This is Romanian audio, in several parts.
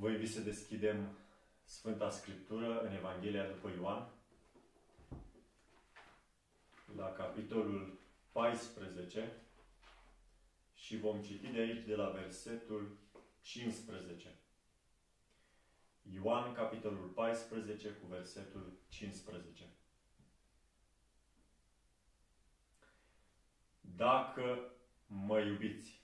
Vă invit să deschidem Sfânta Scriptură în Evanghelia după Ioan, la capitolul 14 și vom citi de aici de la versetul 15. Ioan, capitolul 14, cu versetul 15. Dacă mă iubiți,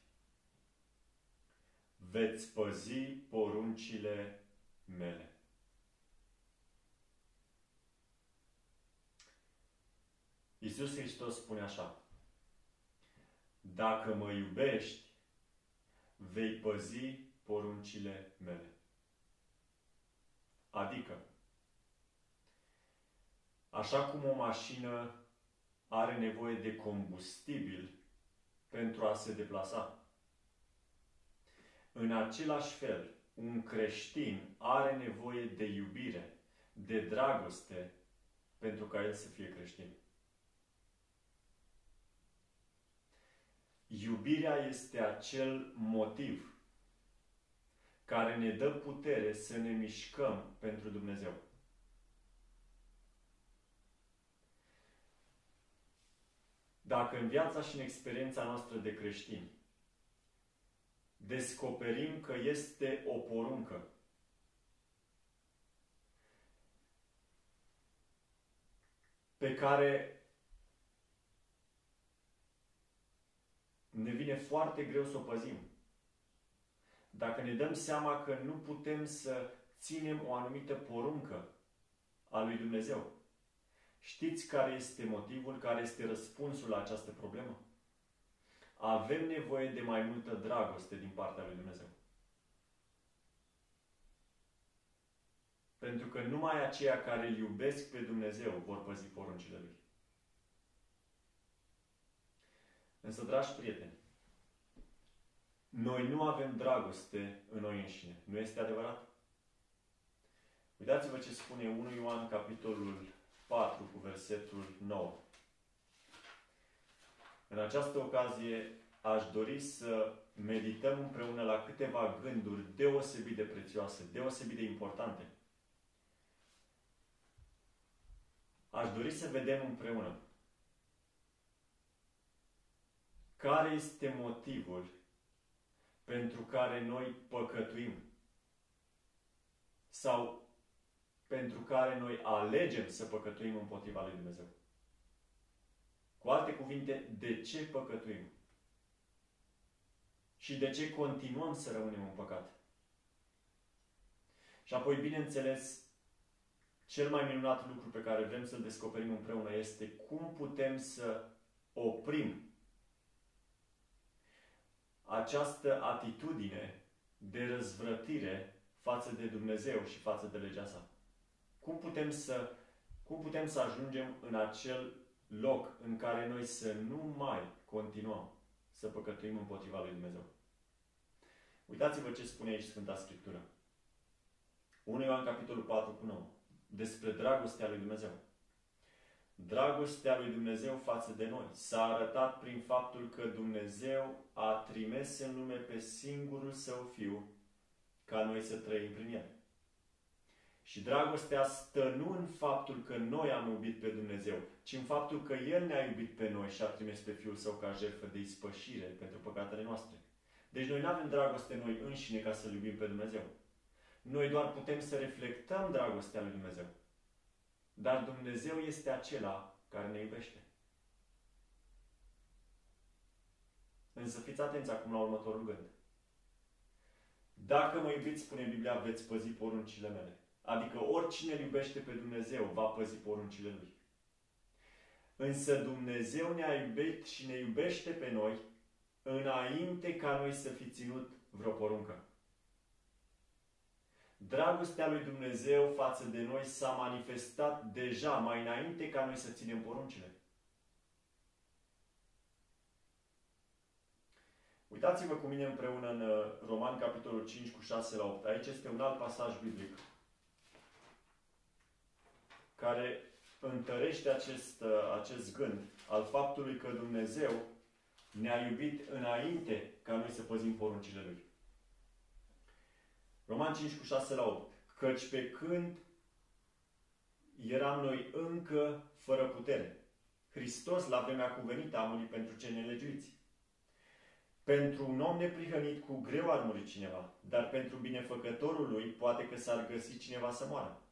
veți păzi poruncile mele. Iisus Hristos spune așa, Dacă mă iubești, vei păzi poruncile mele. Adică, așa cum o mașină are nevoie de combustibil pentru a se deplasa, în același fel, un creștin are nevoie de iubire, de dragoste, pentru ca el să fie creștin. Iubirea este acel motiv care ne dă putere să ne mișcăm pentru Dumnezeu. Dacă în viața și în experiența noastră de creștini descoperim că este o poruncă. pe care ne vine foarte greu să o păzim. Dacă ne dăm seama că nu putem să ținem o anumită poruncă a lui Dumnezeu. Știți care este motivul, care este răspunsul la această problemă? Avem nevoie de mai multă dragoste din partea lui Dumnezeu. Pentru că numai aceia care îl iubesc pe Dumnezeu vor păzi poruncile Lui. Însă, dragi prieteni, noi nu avem dragoste în noi înșine. Nu este adevărat? Uitați-vă ce spune 1 Ioan, capitolul 4, cu versetul 9. În această ocazie aș dori să medităm împreună la câteva gânduri deosebit de prețioase, deosebit de importante. Aș dori să vedem împreună care este motivul pentru care noi păcătuim sau pentru care noi alegem să păcătuim împotriva lui Dumnezeu. Cu alte cuvinte, de ce păcătuim? Și de ce continuăm să rămânem în păcat? Și apoi, bineînțeles, cel mai minunat lucru pe care vrem să-l descoperim împreună este cum putem să oprim această atitudine de răzvrătire față de Dumnezeu și față de legea sa. Cum putem să, cum putem să ajungem în acel loc în care noi să nu mai continuăm să păcătuim împotriva lui Dumnezeu. Uitați-vă ce spune aici Sfânta Scriptură. 1 Ioan capitolul 4 cu 9. Despre dragostea lui Dumnezeu. Dragostea lui Dumnezeu față de noi s-a arătat prin faptul că Dumnezeu a trimis în lume pe singurul Său Fiu ca noi să trăim prin El. Și dragostea stă nu în faptul că noi am iubit pe Dumnezeu, ci în faptul că El ne-a iubit pe noi și a trimis pe Fiul Său ca jertfă de ispășire pentru păcatele noastre. Deci noi nu avem dragoste noi înșine ca să-L iubim pe Dumnezeu. Noi doar putem să reflectăm dragostea lui Dumnezeu. Dar Dumnezeu este acela care ne iubește. Însă fiți atenți acum la următorul gând. Dacă mă iubiți, spune Biblia, veți păzi poruncile mele. Adică oricine îl iubește pe Dumnezeu va păzi poruncile Lui. Însă Dumnezeu ne-a iubit și ne iubește pe noi înainte ca noi să fi ținut vreo poruncă. Dragostea lui Dumnezeu față de noi s-a manifestat deja mai înainte ca noi să ținem poruncile. Uitați-vă cu mine împreună în uh, Roman, capitolul 5, cu 6 la 8. Aici este un alt pasaj biblic care întărește acest, uh, acest gând al faptului că Dumnezeu ne-a iubit înainte ca noi să păzim poruncile Lui. Roman 5 cu 6 la 8. Căci pe când eram noi încă fără putere, Hristos la vremea cuvenită a murit pentru cei nelegiuiți. Pentru un om neprihănit cu greu ar muri cineva, dar pentru binefăcătorul lui poate că s-ar găsi cineva să moară.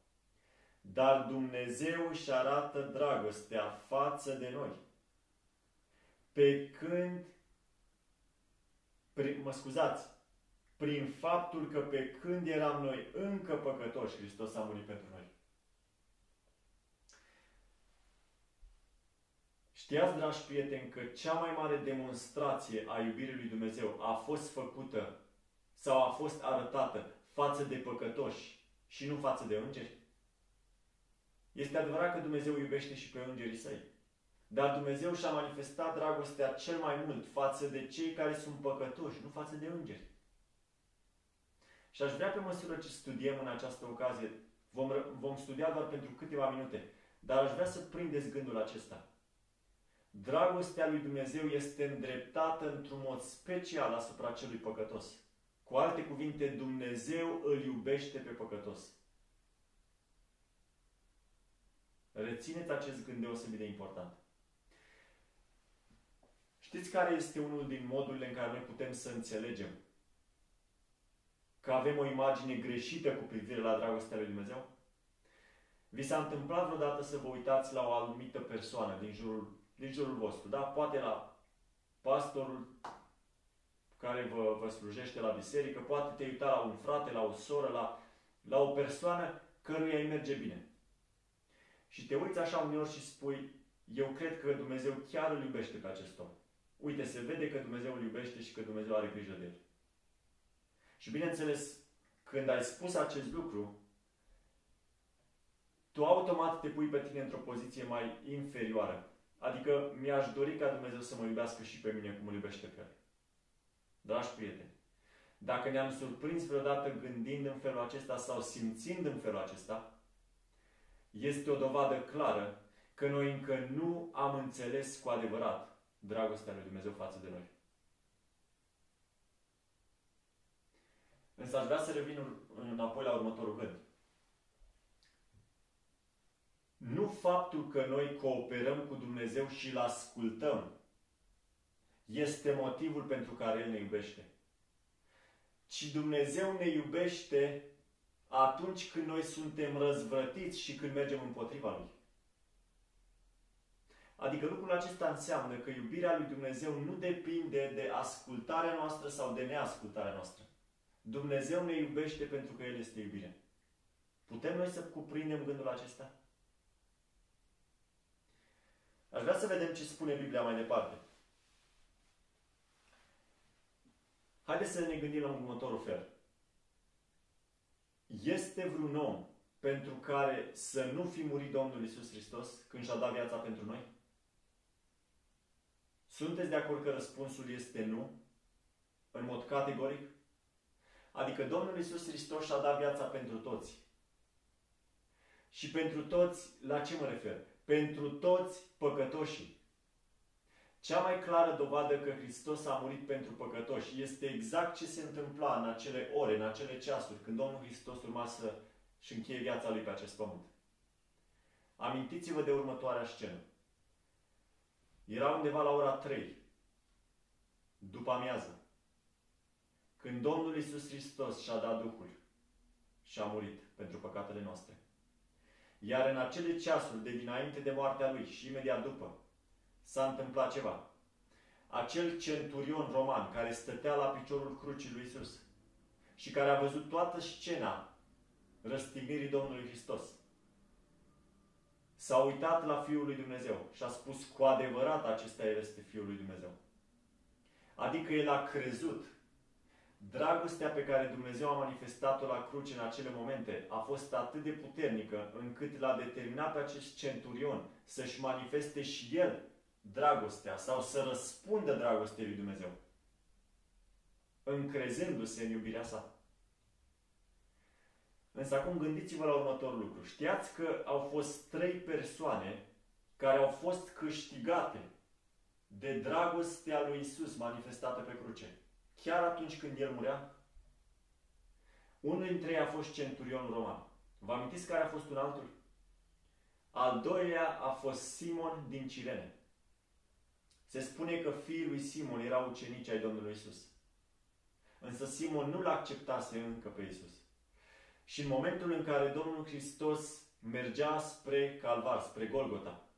Dar Dumnezeu își arată dragostea față de noi. Pe când, mă scuzați, prin faptul că pe când eram noi încă păcătoși, Hristos a murit pentru noi. Știați, dragi prieteni, că cea mai mare demonstrație a iubirii lui Dumnezeu a fost făcută sau a fost arătată față de păcătoși și nu față de îngeri? Este adevărat că Dumnezeu iubește și pe îngerii săi. Dar Dumnezeu și-a manifestat dragostea cel mai mult față de cei care sunt păcătoși, nu față de îngeri. Și aș vrea pe măsură ce studiem în această ocazie, vom, vom studia doar pentru câteva minute, dar aș vrea să prindeți gândul acesta. Dragostea lui Dumnezeu este îndreptată într-un mod special asupra celui păcătos. Cu alte cuvinte, Dumnezeu îl iubește pe păcătos. Rețineți acest gând deosebit de important. Știți care este unul din modurile în care noi putem să înțelegem că avem o imagine greșită cu privire la dragostea lui Dumnezeu? Vi s-a întâmplat vreodată să vă uitați la o anumită persoană din jurul din jurul vostru. Da? Poate la pastorul care vă, vă slujește la biserică, poate te uita la un frate, la o soră, la, la o persoană căruia îi merge bine. Și te uiți așa uneori și spui, eu cred că Dumnezeu chiar îl iubește pe acest om. Uite, se vede că Dumnezeu îl iubește și că Dumnezeu are grijă de el. Și bineînțeles, când ai spus acest lucru, tu automat te pui pe tine într-o poziție mai inferioară. Adică mi-aș dori ca Dumnezeu să mă iubească și pe mine cum îl iubește pe El. Dragi prieteni, dacă ne-am surprins vreodată gândind în felul acesta sau simțind în felul acesta, este o dovadă clară că noi încă nu am înțeles cu adevărat dragostea lui Dumnezeu față de noi. Însă aș vrea să revin înapoi la următorul gând. Nu faptul că noi cooperăm cu Dumnezeu și îl ascultăm este motivul pentru care El ne iubește. Ci Dumnezeu ne iubește atunci când noi suntem răzvrătiți și când mergem împotriva Lui. Adică lucrul acesta înseamnă că iubirea lui Dumnezeu nu depinde de ascultarea noastră sau de neascultarea noastră. Dumnezeu ne iubește pentru că El este iubire. Putem noi să cuprindem gândul acesta? Aș vrea să vedem ce spune Biblia mai departe. Haideți să ne gândim la următorul fel. Este vreun om pentru care să nu fi murit Domnul Isus Hristos când și-a dat viața pentru noi? Sunteți de acord că răspunsul este nu? În mod categoric? Adică Domnul Isus Hristos și-a dat viața pentru toți. Și pentru toți, la ce mă refer? pentru toți păcătoșii. Cea mai clară dovadă că Hristos a murit pentru păcătoși este exact ce se întâmpla în acele ore, în acele ceasuri, când Domnul Hristos urma să și încheie viața Lui pe acest pământ. Amintiți-vă de următoarea scenă. Era undeva la ora 3, după amiază, când Domnul Isus Hristos și-a dat Duhul și a murit pentru păcatele noastre. Iar în acele ceasuri de dinainte de moartea lui și imediat după, s-a întâmplat ceva. Acel centurion roman care stătea la piciorul crucii lui Isus și care a văzut toată scena răstignirii Domnului Hristos, s-a uitat la Fiul lui Dumnezeu și a spus cu adevărat acesta este Fiul lui Dumnezeu. Adică el a crezut Dragostea pe care Dumnezeu a manifestat-o la cruce în acele momente a fost atât de puternică încât l-a determinat pe acest centurion să-și manifeste și el dragostea sau să răspundă dragostei lui Dumnezeu. Încrezându-se în iubirea sa. Însă acum gândiți-vă la următorul lucru. Știați că au fost trei persoane care au fost câștigate de dragostea lui Isus manifestată pe cruce chiar atunci când El murea? Unul dintre ei a fost centurion roman. Vă amintiți care a fost un altul? Al doilea a fost Simon din Cirene. Se spune că fiul lui Simon era ucenici ai Domnului Isus. Însă Simon nu l-a acceptase încă pe Isus. Și în momentul în care Domnul Hristos mergea spre Calvar, spre Golgota,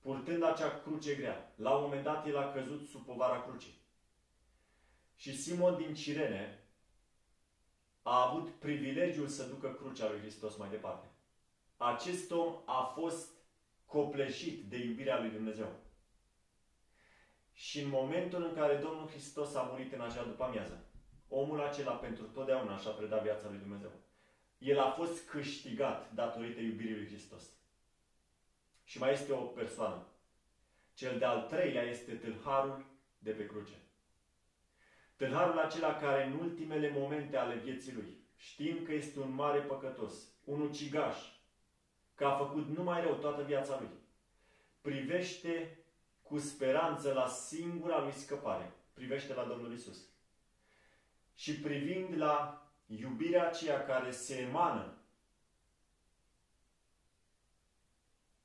purtând acea cruce grea, la un moment dat el a căzut sub povara crucii. Și Simon din Cirene a avut privilegiul să ducă crucea lui Hristos mai departe. Acest om a fost copleșit de iubirea lui Dumnezeu. Și în momentul în care Domnul Hristos a murit în acea după amiază, omul acela pentru totdeauna și-a predat viața lui Dumnezeu. El a fost câștigat datorită iubirii lui Hristos. Și mai este o persoană. Cel de-al treilea este tâlharul de pe cruce. Tâlharul acela care în ultimele momente ale vieții lui, știind că este un mare păcătos, un ucigaș, că a făcut numai rău toată viața lui, privește cu speranță la singura lui scăpare. Privește la Domnul Isus. Și privind la iubirea aceea care se emană,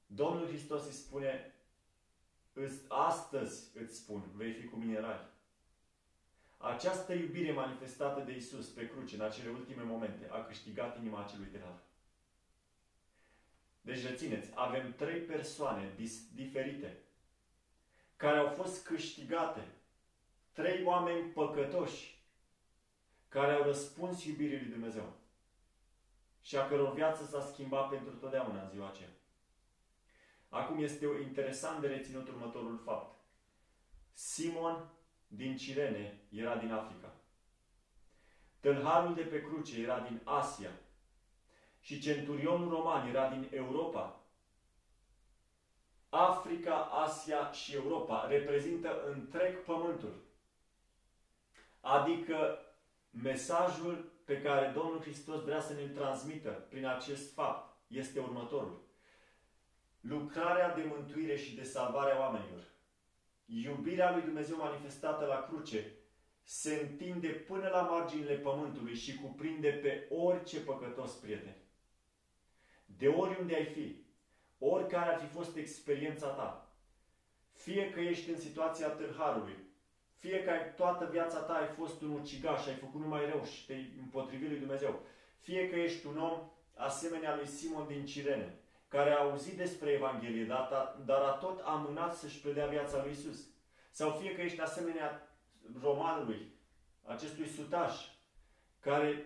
Domnul Hristos îi spune, astăzi îți spun, vei fi cu mine rai. Această iubire manifestată de Isus pe cruce în acele ultime momente a câștigat inima acelui tânăr. Deci rețineți, avem trei persoane diferite care au fost câștigate. Trei oameni păcătoși care au răspuns iubirii lui Dumnezeu și a căror viață s-a schimbat pentru totdeauna în ziua aceea. Acum este interesant de reținut următorul fapt. Simon din Cirene era din Africa. Tâlharul de pe cruce era din Asia. Și centurionul roman era din Europa. Africa, Asia și Europa reprezintă întreg pământul. Adică mesajul pe care Domnul Hristos vrea să ne-l transmită prin acest fapt este următorul. Lucrarea de mântuire și de salvare a oamenilor, iubirea lui Dumnezeu manifestată la cruce, se întinde până la marginile pământului și cuprinde pe orice păcătos prieten. De oriunde ai fi, Oricare ar fi fost experiența ta, fie că ești în situația târharului, fie că ai, toată viața ta ai fost un ucigaș, ai făcut numai rău și te-ai împotrivit lui Dumnezeu, fie că ești un om asemenea lui Simon din Cirene, care a auzit despre Evanghelie, dar, dar a tot amânat să-și predea viața lui Isus. Sau fie că ești asemenea romanului, acestui sutaș, care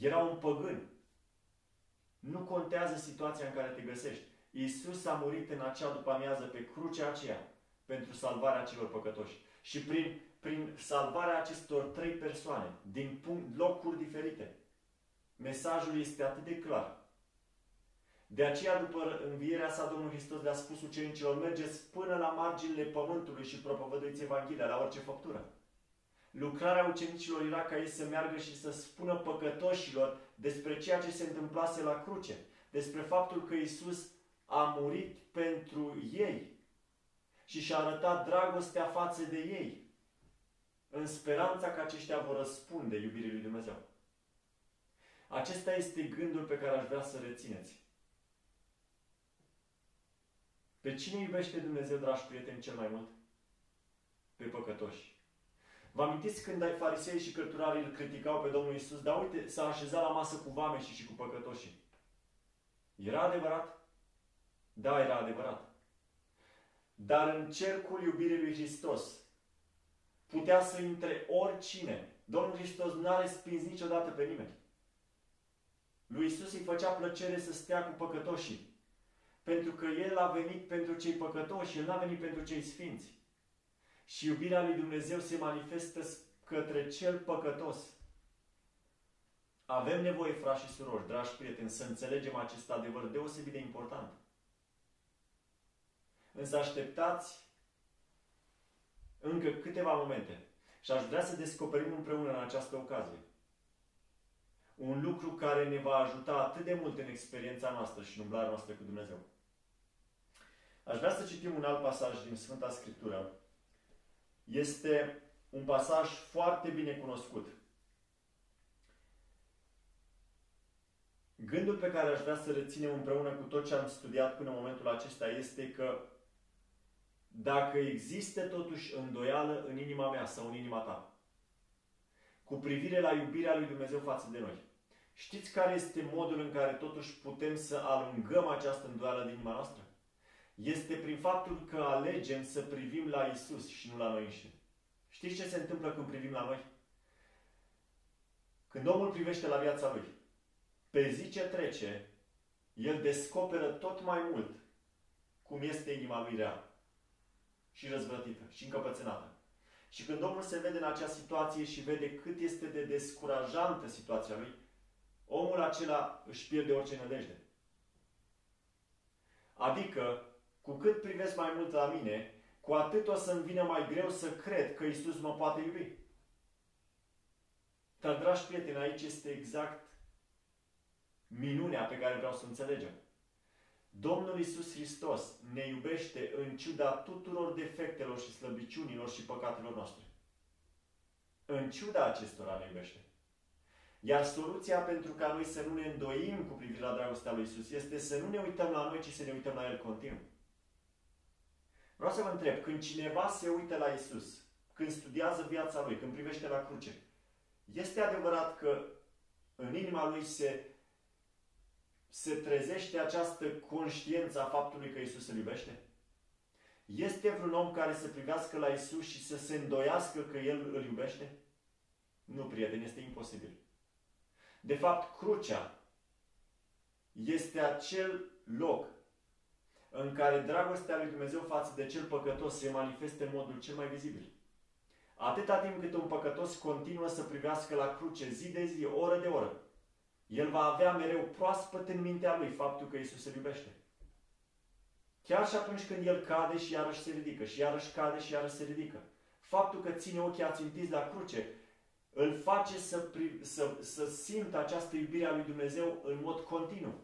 era un păgân. Nu contează situația în care te găsești. Iisus a murit în acea după amiază pe crucea aceea pentru salvarea celor păcătoși. Și prin, prin salvarea acestor trei persoane, din punct, locuri diferite, mesajul este atât de clar. De aceea, după învierea sa, Domnul Hristos le-a spus ucenicilor, mergeți până la marginile pământului și propovăduiți Evanghelia la orice făptură. Lucrarea ucenicilor era ca ei să meargă și să spună păcătoșilor despre ceea ce se întâmplase la cruce, despre faptul că Isus a murit pentru ei și și-a arătat dragostea față de ei, în speranța că aceștia vor răspunde iubirii lui Dumnezeu. Acesta este gândul pe care aș vrea să rețineți. Pe cine iubește Dumnezeu, dragi prieteni, cel mai mult? Pe păcătoși. Vă amintiți când ai farisei și cărturarii îl criticau pe Domnul Isus, dar uite, s-a așezat la masă cu vameșii și cu păcătoșii. Era adevărat? Da, era adevărat. Dar în cercul iubirii lui Hristos putea să intre oricine. Domnul Hristos n-a respins niciodată pe nimeni. Lui Isus îi făcea plăcere să stea cu păcătoșii. Pentru că El a venit pentru cei păcătoși, El n-a venit pentru cei sfinți. Și iubirea lui Dumnezeu se manifestă către cel păcătos. Avem nevoie, frați și surori, dragi prieteni, să înțelegem acest adevăr deosebit de important. Însă așteptați încă câteva momente. Și aș vrea să descoperim împreună în această ocazie un lucru care ne va ajuta atât de mult în experiența noastră și în umblarea noastră cu Dumnezeu. Aș vrea să citim un alt pasaj din Sfânta Scriptură. Este un pasaj foarte bine cunoscut. Gândul pe care aș vrea să reținem împreună cu tot ce am studiat până în momentul acesta este că dacă există totuși îndoială în inima mea sau în inima ta, cu privire la iubirea lui Dumnezeu față de noi, știți care este modul în care totuși putem să alungăm această îndoială din inima noastră? Este prin faptul că alegem să privim la Isus și nu la noi înșine. Știți ce se întâmplă când privim la noi? Când omul privește la viața lui, pe zi ce trece, el descoperă tot mai mult cum este inima lui rea și răzvrătită și încăpățânată. Și când omul se vede în acea situație și vede cât este de descurajantă situația lui, omul acela își pierde orice nădejde. Adică, cu cât privesc mai mult la mine, cu atât o să-mi vină mai greu să cred că Isus mă poate iubi. Dar, dragi prieteni, aici este exact minunea pe care vreau să o înțelegem. Domnul Isus Hristos ne iubește în ciuda tuturor defectelor și slăbiciunilor și păcatelor noastre. În ciuda acestora ne iubește. Iar soluția pentru ca noi să nu ne îndoim cu privire la dragostea lui Isus este să nu ne uităm la noi, ci să ne uităm la El continuu. Vreau să vă întreb, când cineva se uită la Isus, când studiază viața Lui, când privește la cruce, este adevărat că în inima Lui se se trezește această conștiință a faptului că Isus îl iubește? Este vreun om care să privească la Isus și să se îndoiască că El îl iubește? Nu, prieten, este imposibil. De fapt, crucea este acel loc în care dragostea lui Dumnezeu față de cel păcătos se manifestă în modul cel mai vizibil. Atâta timp cât un păcătos continuă să privească la cruce zi de zi, oră de oră, el va avea mereu proaspăt în mintea lui faptul că Isus îl iubește. Chiar și atunci când el cade și iarăși se ridică, și iarăși cade și iarăși se ridică. Faptul că ține ochii ațintiți la cruce îl face să, să, să simtă această iubire a lui Dumnezeu în mod continuu.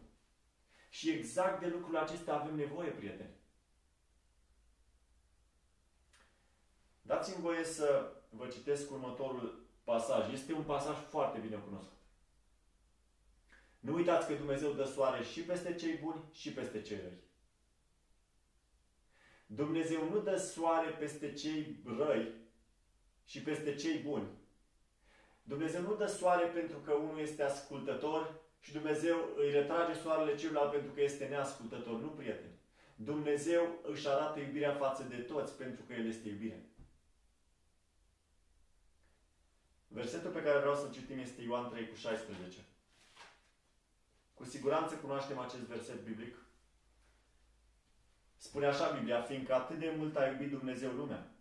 Și exact de lucrul acesta avem nevoie, prieteni. Dați-mi voie să vă citesc următorul pasaj. Este un pasaj foarte bine cunoscut. Nu uitați că Dumnezeu dă soare și peste cei buni și peste cei răi. Dumnezeu nu dă soare peste cei răi și peste cei buni. Dumnezeu nu dă soare pentru că unul este ascultător și Dumnezeu îi retrage soarele celuilalt pentru că este neascultător. Nu, prieten. Dumnezeu își arată iubirea față de toți pentru că El este iubire. Versetul pe care vreau să-l citim este Ioan 3 cu 16. Cu siguranță cunoaștem acest verset biblic. Spune așa Biblia, fiindcă atât de mult a iubit Dumnezeu lumea,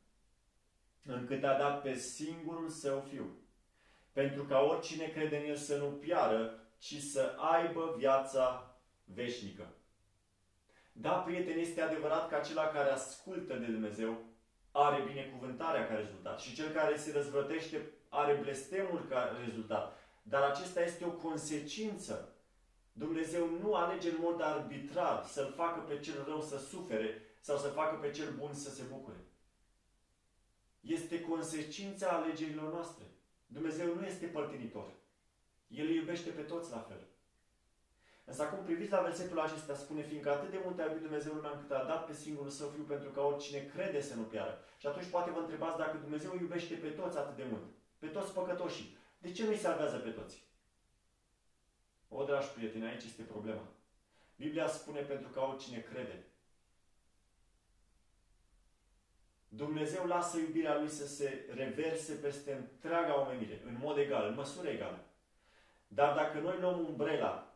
încât a dat pe singurul său fiu, pentru ca oricine crede în el să nu piară, ci să aibă viața veșnică. Da, prieteni, este adevărat că acela care ascultă de Dumnezeu are binecuvântarea ca rezultat și cel care se răzvrătește are blestemul ca rezultat. Dar acesta este o consecință Dumnezeu nu alege în mod arbitrar să-l facă pe cel rău să sufere sau să facă pe cel bun să se bucure. Este consecința alegerilor noastre. Dumnezeu nu este părtinitor. El îi iubește pe toți la fel. Însă acum priviți la versetul acesta, spune, fiindcă atât de mult a iubit Dumnezeu lumea încât a dat pe singurul său fiu pentru ca oricine crede să nu piară. Și atunci poate vă întrebați dacă Dumnezeu iubește pe toți atât de mult, pe toți păcătoșii. De ce nu-i salvează pe toți? O, dragi prieteni, aici este problema. Biblia spune pentru că oricine crede. Dumnezeu lasă iubirea Lui să se reverse peste întreaga omenire, în mod egal, în măsură egală. Dar dacă noi luăm umbrela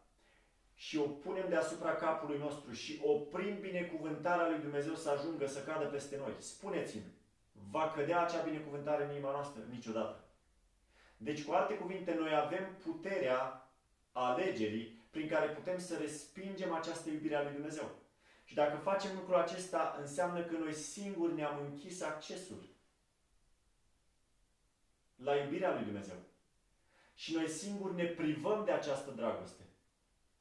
și o punem deasupra capului nostru și oprim binecuvântarea lui Dumnezeu să ajungă să cadă peste noi, spuneți-mi, va cădea acea binecuvântare în inima noastră? Niciodată. Deci, cu alte cuvinte, noi avem puterea alegerii prin care putem să respingem această iubire a lui Dumnezeu. Și dacă facem lucrul acesta, înseamnă că noi singuri ne-am închis accesul la iubirea lui Dumnezeu. Și noi singuri ne privăm de această dragoste.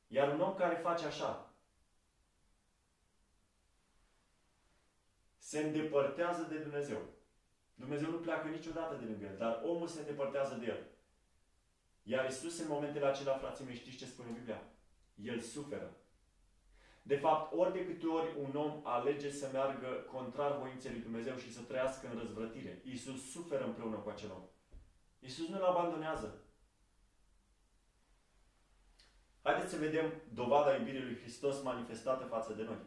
Iar un om care face așa, se îndepărtează de Dumnezeu. Dumnezeu nu pleacă niciodată de lângă el, dar omul se îndepărtează de el. Iar Isus în momentele acelea, frații mei, știți ce spune Biblia? el suferă. De fapt, ori de câte ori un om alege să meargă contrar voinței lui Dumnezeu și să trăiască în răzvrătire, Iisus suferă împreună cu acel om. Iisus nu-l abandonează. Haideți să vedem dovada iubirii lui Hristos manifestată față de noi.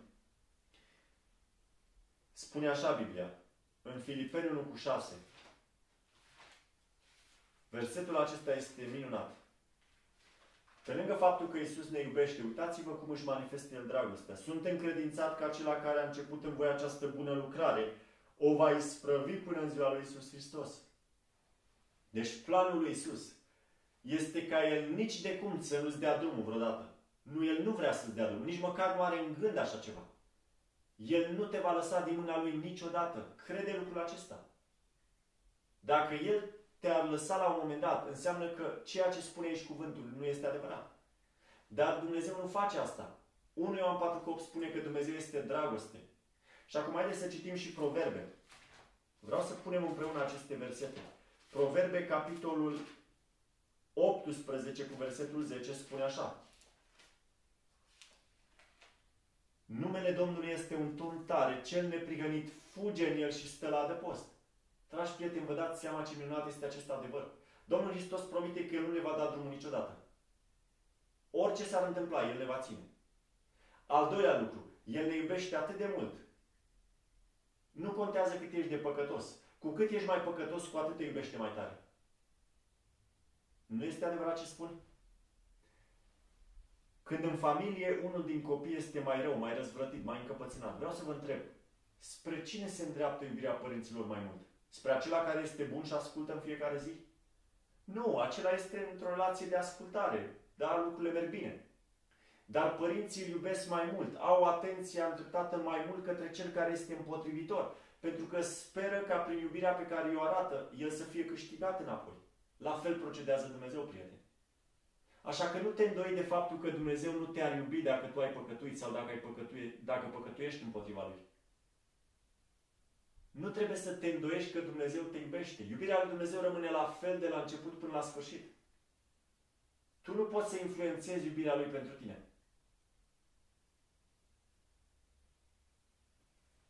Spune așa Biblia, în Filipeni 1 cu 6. Versetul acesta este minunat. Pe lângă faptul că Isus ne iubește, uitați-vă cum își manifestă El dragostea. Sunt încredințat că acela care a început în voi această bună lucrare o va isprăvi până în ziua lui Isus Hristos. Deci planul lui Isus este ca El nici de cum să nu-ți dea drumul vreodată. Nu, El nu vrea să-ți dea drumul, nici măcar nu are în gând așa ceva. El nu te va lăsa din mâna Lui niciodată. Crede lucrul acesta. Dacă El te-ar lăsa la un moment dat, înseamnă că ceea ce spune aici cuvântul nu este adevărat. Dar Dumnezeu nu face asta. 1 Ioan 4 8 spune că Dumnezeu este dragoste. Și acum haideți să citim și proverbe. Vreau să punem împreună aceste versete. Proverbe, capitolul 18 cu versetul 10 spune așa. Numele Domnului este un turn tare, cel neprigănit fuge în el și stă la adăpost. Dragi prieteni, vă dați seama ce minunat este acest adevăr. Domnul Hristos promite că El nu ne va da drumul niciodată. Orice s-ar întâmpla, El ne va ține. Al doilea lucru, El ne iubește atât de mult. Nu contează cât ești de păcătos. Cu cât ești mai păcătos, cu atât te iubește mai tare. Nu este adevărat ce spun? Când în familie unul din copii este mai rău, mai răzvrătit, mai încăpățânat, vreau să vă întreb, spre cine se îndreaptă iubirea părinților mai mult? Spre acela care este bun și ascultă în fiecare zi? Nu, acela este într-o relație de ascultare, dar lucrurile merg bine. Dar părinții îl iubesc mai mult, au atenția îndreptată mai mult către cel care este împotrivitor, pentru că speră ca prin iubirea pe care o arată, el să fie câștigat înapoi. La fel procedează Dumnezeu, prieteni. Așa că nu te îndoi de faptul că Dumnezeu nu te-ar iubi dacă tu ai păcătuit sau dacă, ai păcătuie, dacă păcătuiești împotriva Lui. Nu trebuie să te îndoiești că Dumnezeu te iubește. Iubirea lui Dumnezeu rămâne la fel de la început până la sfârșit. Tu nu poți să influențezi iubirea Lui pentru tine.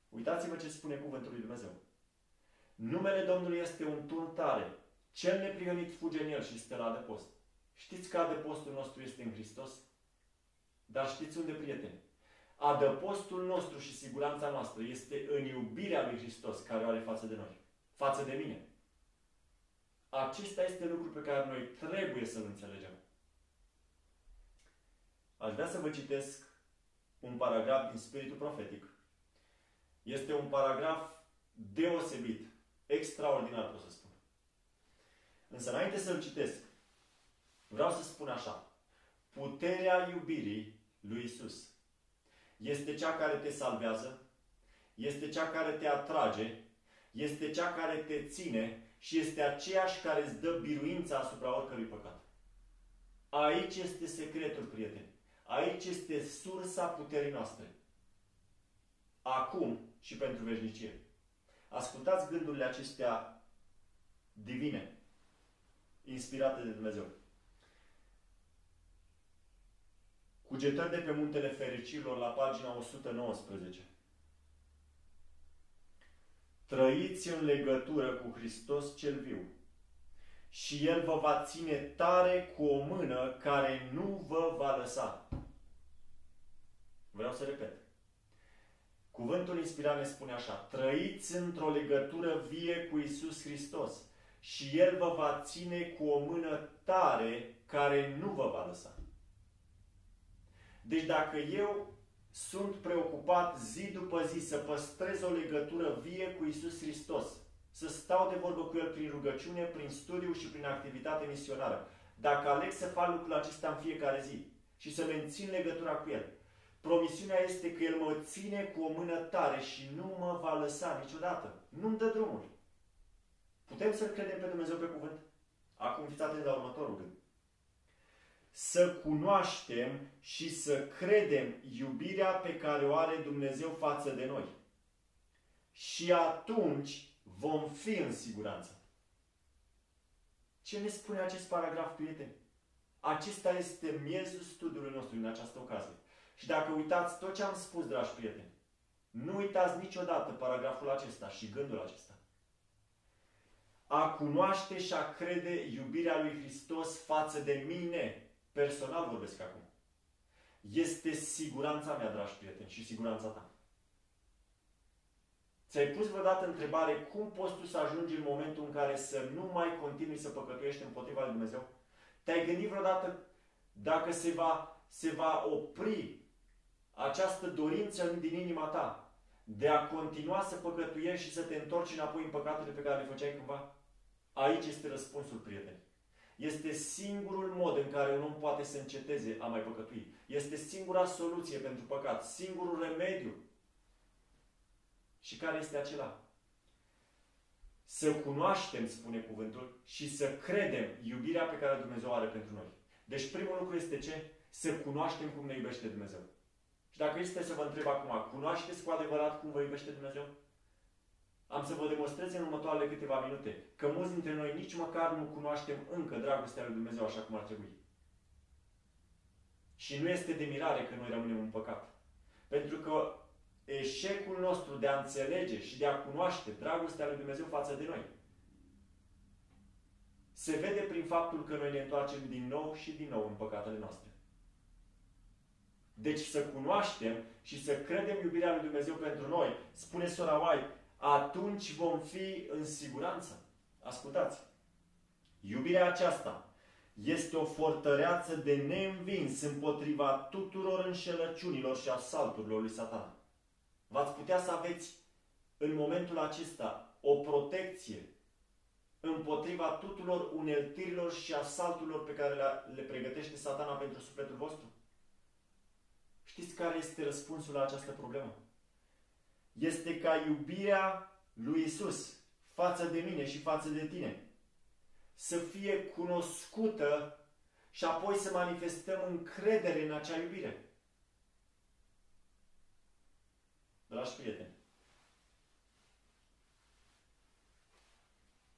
Uitați-vă ce spune cuvântul lui Dumnezeu. Numele Domnului este un turn tare. Cel neprihănit fuge în el și stă la adăpost. Știți că adăpostul nostru este în Hristos? Dar știți unde, prieteni? Adăpostul nostru și siguranța noastră este în iubirea lui Hristos care o are față de noi, față de mine. Acesta este lucru pe care noi trebuie să-l înțelegem. Aș vrea să vă citesc un paragraf din Spiritul Profetic. Este un paragraf deosebit, extraordinar, pot să spun. Însă, înainte să-l citesc, vreau să spun așa. Puterea iubirii lui Isus este cea care te salvează, este cea care te atrage, este cea care te ține și este aceeași care îți dă biruința asupra oricărui păcat. Aici este secretul, prieteni. Aici este sursa puterii noastre. Acum și pentru veșnicie. Ascultați gândurile acestea divine, inspirate de Dumnezeu. Cugetări de pe Muntele Fericirilor, la pagina 119. Trăiți în legătură cu Hristos cel viu și El vă va ține tare cu o mână care nu vă va lăsa. Vreau să repet. Cuvântul inspirat ne spune așa. Trăiți într-o legătură vie cu Isus Hristos și El vă va ține cu o mână tare care nu vă va lăsa. Deci dacă eu sunt preocupat zi după zi să păstrez o legătură vie cu Isus Hristos, să stau de vorbă cu El prin rugăciune, prin studiu și prin activitate misionară, dacă aleg să fac lucrul acesta în fiecare zi și să mențin legătura cu El, promisiunea este că El mă ține cu o mână tare și nu mă va lăsa niciodată. Nu-mi dă drumul. Putem să-L credem pe Dumnezeu pe cuvânt? Acum fiți atenți la următorul gând să cunoaștem și să credem iubirea pe care o are Dumnezeu față de noi. Și atunci vom fi în siguranță. Ce ne spune acest paragraf, prieteni? Acesta este miezul studiului nostru în această ocazie. Și dacă uitați tot ce am spus, dragi prieteni, nu uitați niciodată paragraful acesta și gândul acesta. A cunoaște și a crede iubirea lui Hristos față de mine, personal vorbesc acum, este siguranța mea, dragi prieteni, și siguranța ta. Ți-ai pus vreodată întrebare cum poți tu să ajungi în momentul în care să nu mai continui să păcătuiești împotriva lui Dumnezeu? Te-ai gândit vreodată dacă se va, se va opri această dorință din inima ta de a continua să păcătuiești și să te întorci înapoi în păcatele pe care le făceai cândva? Aici este răspunsul, prieteni. Este singurul mod în care un om poate să înceteze a mai păcătui. Este singura soluție pentru păcat, singurul remediu. Și care este acela? Să cunoaștem, spune cuvântul, și să credem iubirea pe care Dumnezeu are pentru noi. Deci primul lucru este ce? Să cunoaștem cum ne iubește Dumnezeu. Și dacă este să vă întreb acum, cunoașteți cu adevărat cum vă iubește Dumnezeu? Am să vă demonstrez în următoarele câteva minute că mulți dintre noi nici măcar nu cunoaștem încă dragostea lui Dumnezeu așa cum ar trebui. Și nu este de mirare că noi rămânem în păcat. Pentru că eșecul nostru de a înțelege și de a cunoaște dragostea lui Dumnezeu față de noi se vede prin faptul că noi ne întoarcem din nou și din nou în păcatele noastre. Deci să cunoaștem și să credem iubirea lui Dumnezeu pentru noi, spune sora White, atunci vom fi în siguranță. Ascultați! Iubirea aceasta este o fortăreață de neînvins împotriva tuturor înșelăciunilor și asalturilor lui Satan. V-ați putea să aveți în momentul acesta o protecție împotriva tuturor uneltirilor și asalturilor pe care le, pregătește satana pentru sufletul vostru? Știți care este răspunsul la această problemă? Este ca iubirea lui Isus față de mine și față de tine. Să fie cunoscută și apoi să manifestăm încredere în acea iubire. Dragi prieteni,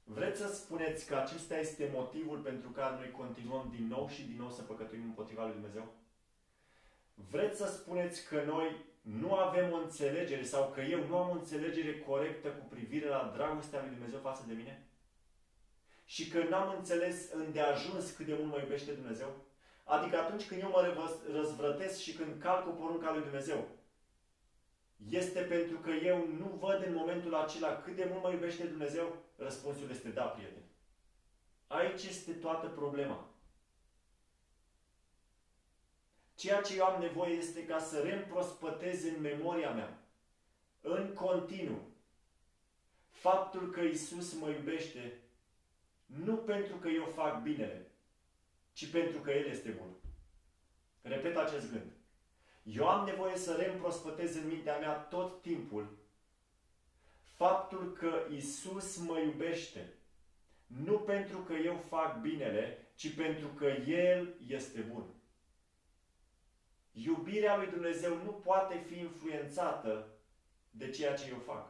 vreți să spuneți că acesta este motivul pentru care noi continuăm din nou și din nou să păcătuim împotriva lui Dumnezeu? Vreți să spuneți că noi nu avem o înțelegere sau că eu nu am o înțelegere corectă cu privire la dragostea lui Dumnezeu față de mine? Și că n-am înțeles îndeajuns cât de mult mă iubește Dumnezeu? Adică atunci când eu mă răzvrătesc și când calc o porunca lui Dumnezeu, este pentru că eu nu văd în momentul acela cât de mult mă iubește Dumnezeu? Răspunsul este da, prieten. Aici este toată problema. Ceea ce eu am nevoie este ca să reîmprospătez în memoria mea, în continuu, faptul că Isus mă iubește nu pentru că eu fac binele, ci pentru că El este bun. Repet acest gând. Eu am nevoie să reîmprospătez în mintea mea tot timpul faptul că Isus mă iubește. Nu pentru că eu fac binele, ci pentru că El este bun. Iubirea lui Dumnezeu nu poate fi influențată de ceea ce eu fac.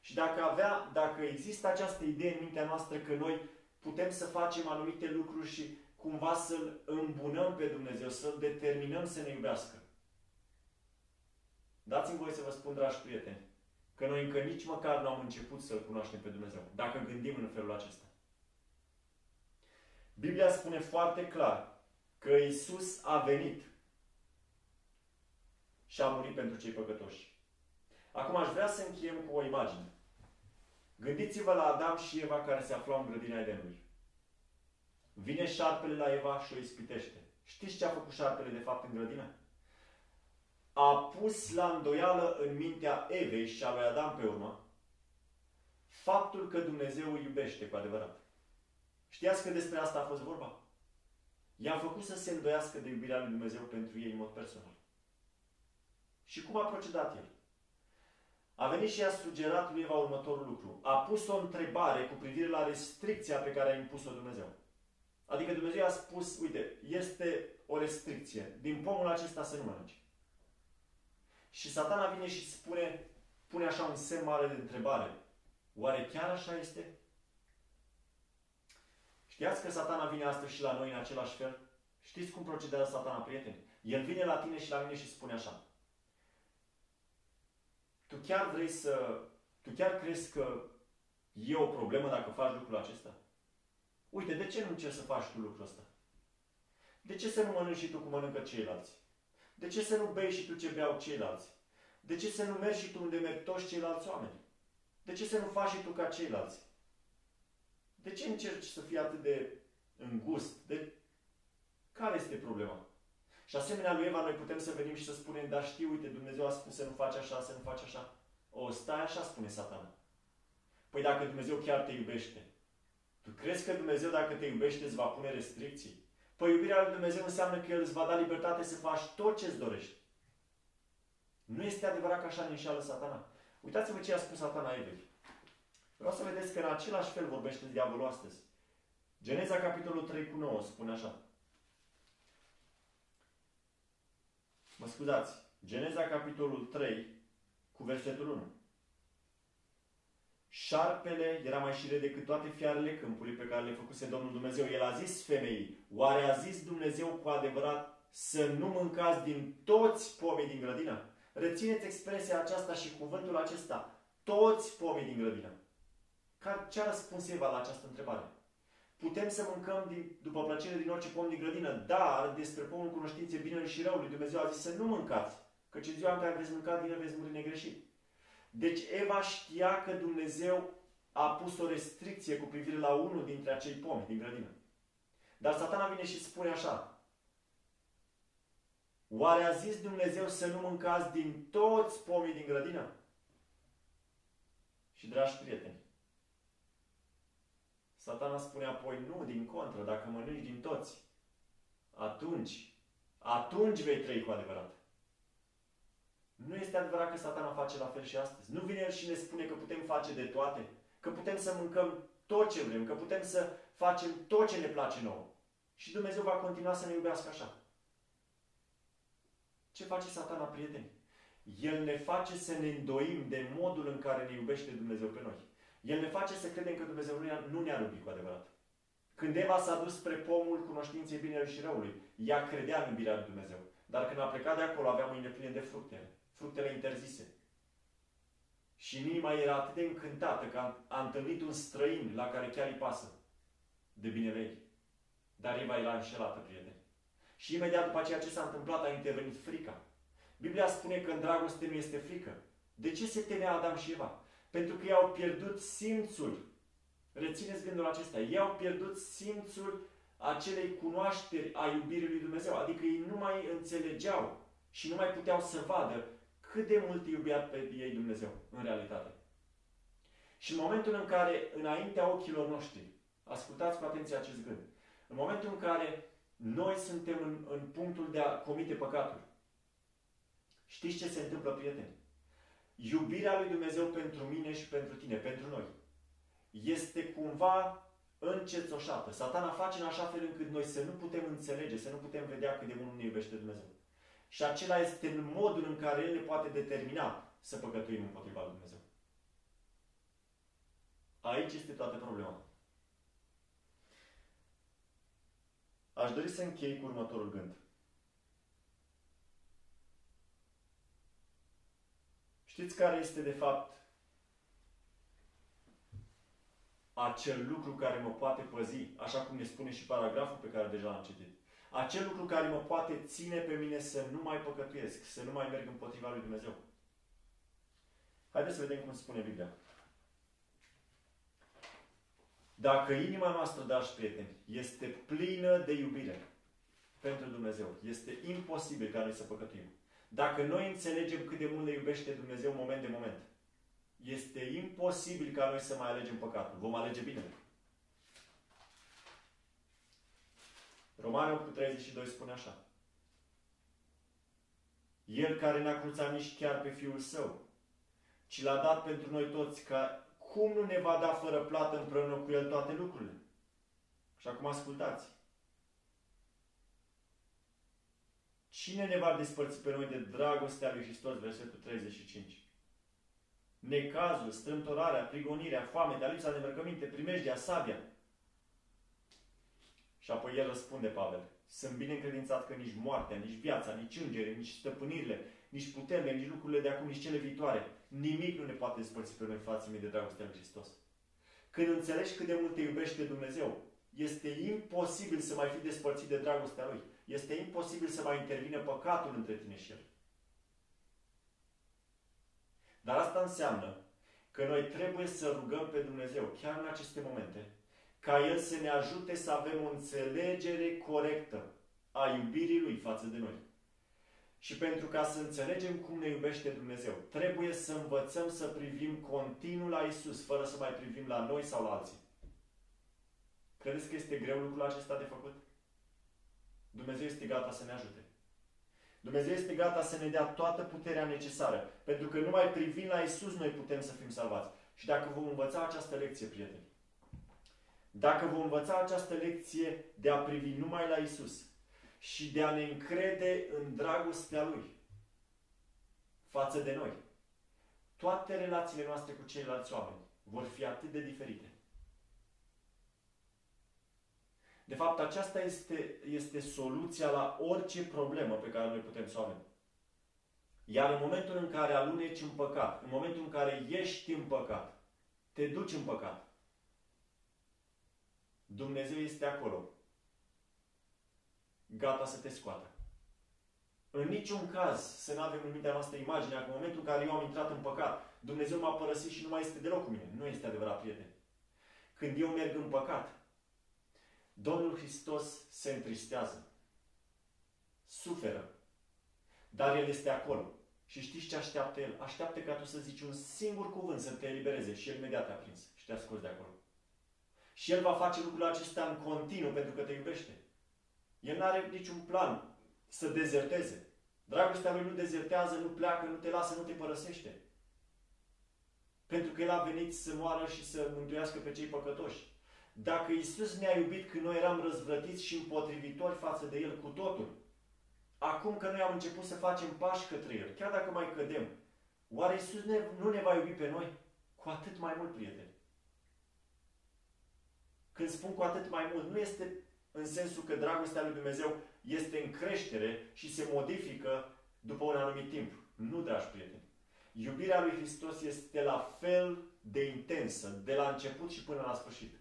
Și dacă, avea, dacă există această idee în mintea noastră că noi putem să facem anumite lucruri și cumva să-L îmbunăm pe Dumnezeu, să-L determinăm să ne iubească. Dați-mi voie să vă spun, dragi prieteni, că noi încă nici măcar nu am început să-L cunoaștem pe Dumnezeu, dacă gândim în felul acesta. Biblia spune foarte clar că Isus a venit și a murit pentru cei păcătoși. Acum aș vrea să încheiem cu o imagine. Gândiți-vă la Adam și Eva care se aflau în grădina Edenului. Vine șarpele la Eva și o ispitește. Știți ce a făcut șarpele de fapt în grădină? A pus la îndoială în mintea Evei și a lui Adam pe urmă faptul că Dumnezeu îi iubește cu adevărat. Știați că despre asta a fost vorba? I-a făcut să se îndoiască de iubirea lui Dumnezeu pentru ei în mod personal. Și cum a procedat el? A venit și a sugerat lui Eva următorul lucru. A pus o întrebare cu privire la restricția pe care a impus-o Dumnezeu. Adică Dumnezeu a spus, uite, este o restricție. Din pomul acesta să nu mănânci. Și satana vine și spune, pune așa un semn mare de întrebare. Oare chiar așa este? Știați că satana vine astăzi și la noi în același fel? Știți cum procedează satana, prieteni? El vine la tine și la mine și spune așa. Tu chiar vrei să... Tu chiar crezi că e o problemă dacă faci lucrul acesta? Uite, de ce nu încerci să faci tu lucrul ăsta? De ce să nu mănânci și tu cum mănâncă ceilalți? De ce să nu bei și tu ce beau ceilalți? De ce să nu mergi și tu unde merg toți ceilalți oameni? De ce să nu faci și tu ca ceilalți? De ce încerci să fii atât de îngust? De... Care este problema? Și asemenea lui Eva, noi putem să venim și să spunem, dar știi, uite, Dumnezeu a spus să nu faci așa, să nu faci așa. O, stai așa, spune satana. Păi dacă Dumnezeu chiar te iubește, tu crezi că Dumnezeu, dacă te iubește, îți va pune restricții? Păi iubirea lui Dumnezeu înseamnă că El îți va da libertate să faci tot ce îți dorești. Nu este adevărat că așa ne înșeală satana. Uitați-vă ce a spus satana Evei. Vreau să vedeți că în același fel vorbește diavolul astăzi. Geneza, capitolul 3 cu 9, spune așa. Mă scuzați. Geneza, capitolul 3, cu versetul 1. Șarpele era mai șire decât toate fiarele câmpului pe care le făcuse Domnul Dumnezeu. El a zis femeii, oare a zis Dumnezeu cu adevărat să nu mâncați din toți pomii din grădină? Rețineți expresia aceasta și cuvântul acesta. Toți pomii din grădină. Ce a răspuns Eva la această întrebare? Putem să mâncăm din, după plăcere din orice pom din grădină, dar despre pomul cunoștinței binelui și răului, Dumnezeu a zis să nu mâncați, căci în ziua în care veți mânca din el veți muri negreșit. Deci Eva știa că Dumnezeu a pus o restricție cu privire la unul dintre acei pomi din grădină. Dar satana vine și spune așa. Oare a zis Dumnezeu să nu mâncați din toți pomii din grădină? Și dragi prieteni, satana spune apoi, nu, din contră, dacă mănânci din toți, atunci, atunci vei trăi cu adevărat. Nu este adevărat că satana face la fel și astăzi. Nu vine el și ne spune că putem face de toate, că putem să mâncăm tot ce vrem, că putem să facem tot ce ne place nouă. Și Dumnezeu va continua să ne iubească așa. Ce face satana, prieteni? El ne face să ne îndoim de modul în care ne iubește Dumnezeu pe noi. El ne face să credem că Dumnezeu nu ne-a iubit cu adevărat. Când Eva s-a dus spre pomul cunoștinței binelui și răului, ea credea în iubirea lui Dumnezeu. Dar când a plecat de acolo, avea mâinile pline de fructe fructele interzise. Și inima era atât de încântată că a, a întâlnit un străin la care chiar îi pasă de binele ei. Dar Eva era înșelată, prieteni. Și imediat după ceea ce s-a întâmplat a intervenit frica. Biblia spune că în dragoste nu este frică. De ce se temea Adam și Eva? Pentru că i-au pierdut simțul. Rețineți gândul acesta. Ei au pierdut simțul acelei cunoașteri a iubirii lui Dumnezeu. Adică ei nu mai înțelegeau și nu mai puteau să vadă cât de mult iubea pe ei Dumnezeu, în realitate. Și în momentul în care, înaintea ochilor noștri, ascultați cu atenție acest gând, în momentul în care noi suntem în, în punctul de a comite păcatul, știți ce se întâmplă, prieteni? Iubirea lui Dumnezeu pentru mine și pentru tine, pentru noi, este cumva încețoșată. Satana face în așa fel încât noi să nu putem înțelege, să nu putem vedea cât de mult ne iubește Dumnezeu. Și acela este modul în care El ne poate determina să păcătuim împotriva lui Dumnezeu. Aici este toată problema. Aș dori să închei cu următorul gând. Știți care este de fapt acel lucru care mă poate păzi, așa cum ne spune și paragraful pe care deja l-am citit acel lucru care mă poate ține pe mine să nu mai păcătuiesc, să nu mai merg împotriva lui Dumnezeu. Haideți să vedem cum spune Biblia. Dacă inima noastră, dragi prieteni, este plină de iubire pentru Dumnezeu, este imposibil ca noi să păcătuim. Dacă noi înțelegem cât de mult ne iubește Dumnezeu moment de moment, este imposibil ca noi să mai alegem păcatul. Vom alege binele. Romani 8 cu 32 spune așa. El care n-a cruțat nici chiar pe Fiul Său, ci l-a dat pentru noi toți, ca cum nu ne va da fără plată împreună cu El toate lucrurile? Și acum ascultați. Cine ne va despărți pe noi de dragostea lui Hristos? Versetul 35. Necazul, strâmtorarea, prigonirea, foamea, lipsa de îmbrăcăminte, primejdea, sabia. Și apoi el răspunde, Pavel, sunt bine încredințat că nici moartea, nici viața, nici îngere, nici stăpânirile, nici puterile, nici lucrurile de acum, nici cele viitoare, nimic nu ne poate despărți pe noi față de dragostea lui Hristos. Când înțelegi cât de mult te iubește Dumnezeu, este imposibil să mai fi despărțit de dragostea Lui. Este imposibil să mai intervine păcatul între tine și El. Dar asta înseamnă că noi trebuie să rugăm pe Dumnezeu, chiar în aceste momente, ca El să ne ajute să avem o înțelegere corectă a iubirii Lui față de noi. Și pentru ca să înțelegem cum ne iubește Dumnezeu, trebuie să învățăm să privim continuu la Isus, fără să mai privim la noi sau la alții. Credeți că este greu lucrul acesta de făcut? Dumnezeu este gata să ne ajute. Dumnezeu este gata să ne dea toată puterea necesară. Pentru că numai privind la Isus noi putem să fim salvați. Și dacă vom învăța această lecție, prieteni, dacă vom învăța această lecție de a privi numai la Isus și de a ne încrede în dragostea Lui față de noi, toate relațiile noastre cu ceilalți oameni vor fi atât de diferite. De fapt, aceasta este, este soluția la orice problemă pe care noi putem să o avem. Iar în momentul în care aluneci în păcat, în momentul în care ești în păcat, te duci în păcat, Dumnezeu este acolo, gata să te scoată. În niciun caz să nu avem în mintea noastră imaginea că în momentul în care eu am intrat în păcat, Dumnezeu m-a părăsit și nu mai este deloc cu mine. Nu este adevărat, prieten. Când eu merg în păcat, Domnul Hristos se întristează. Suferă. Dar El este acolo. Și știți ce așteaptă El? Așteaptă ca tu să zici un singur cuvânt să te elibereze și El imediat te-a prins și te-a scos de acolo. Și El va face lucrul acesta în continuu pentru că te iubește. El nu are niciun plan să dezerteze. Dragostea Lui nu dezertează, nu pleacă, nu te lasă, nu te părăsește. Pentru că El a venit să moară și să mântuiască pe cei păcătoși. Dacă Isus ne-a iubit când noi eram răzvrătiți și împotrivitori față de El cu totul, acum că noi am început să facem pași către El, chiar dacă mai cădem, oare Isus ne, nu ne va iubi pe noi? Cu atât mai mult, prieteni. Când spun cu atât mai mult, nu este în sensul că dragostea lui Dumnezeu este în creștere și se modifică după un anumit timp. Nu, dragi prieteni. Iubirea lui Hristos este la fel de intensă, de la început și până la sfârșit.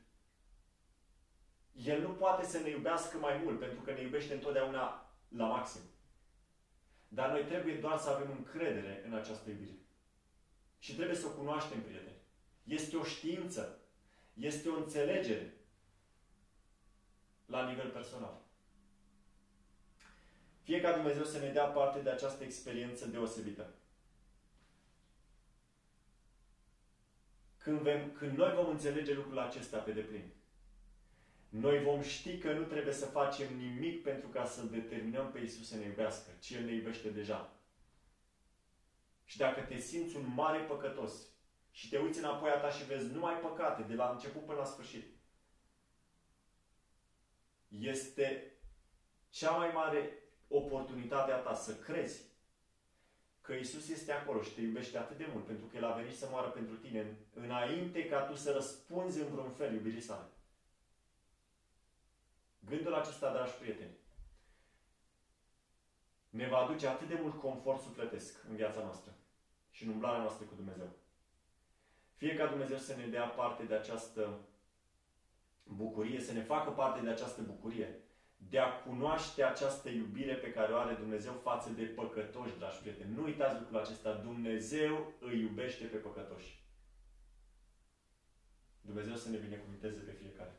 El nu poate să ne iubească mai mult, pentru că ne iubește întotdeauna la maxim. Dar noi trebuie doar să avem încredere în această iubire. Și trebuie să o cunoaștem, prieteni. Este o știință. Este o înțelegere la nivel personal. Fie ca Dumnezeu să ne dea parte de această experiență deosebită. Când, vem, când noi vom înțelege lucrul acesta pe deplin, noi vom ști că nu trebuie să facem nimic pentru ca să determinăm pe Isus să ne iubească, ci El ne iubește deja. Și dacă te simți un mare păcătos și te uiți înapoi a ta și vezi numai păcate, de la început până la sfârșit, este cea mai mare oportunitate a ta să crezi că Isus este acolo și te iubește atât de mult pentru că El a venit să moară pentru tine înainte ca tu să răspunzi în vreun fel iubirii sale. Gândul acesta, dragi prieteni, ne va aduce atât de mult confort sufletesc în viața noastră și în umblarea noastră cu Dumnezeu. Fie ca Dumnezeu să ne dea parte de această bucurie, să ne facă parte de această bucurie, de a cunoaște această iubire pe care o are Dumnezeu față de păcătoși, dragi prieteni. Nu uitați lucrul acesta. Dumnezeu îi iubește pe păcătoși. Dumnezeu să ne binecuvinteze pe fiecare.